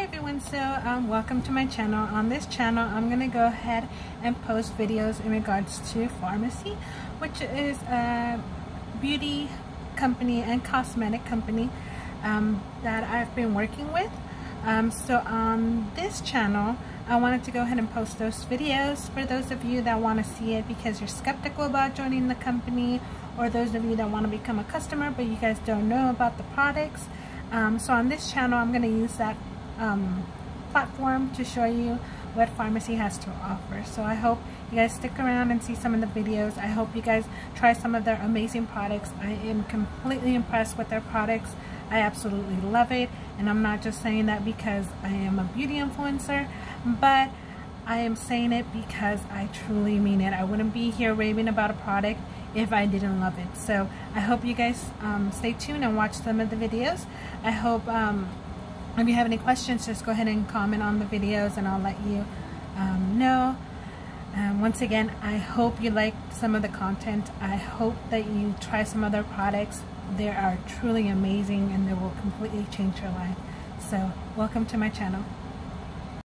Hi everyone, so um, welcome to my channel. On this channel, I'm to go ahead and post videos in regards to Farmasi which is a beauty company and cosmetic company um, that I've been working with. Um, so on this channel, I wanted to go ahead and post those videos for those of you that want to see it because you're skeptical about joining the company or those of you that want to become a customer but you guys don't know about the products. Um, so on this channel, I'm going to use that um, platform to show you what Farmasi has to offer. So I hope you guys stick around and see some of the videos. I hope you guys try some of their amazing products. I am completely impressed with their products. I absolutely love it. And I'm not just saying that because I am a beauty influencer, but I am saying it because I truly mean it. I wouldn't be here raving about a product if I didn't love it. So I hope you guys um, stay tuned and watch some of the videos. I hope um, if you have any questions, just go ahead and comment on the videos and I'll let you um, know. Um, once again, I hope you like some of the content. I hope that you try some other products. They are truly amazing and they will completely change your life. So, welcome to my channel.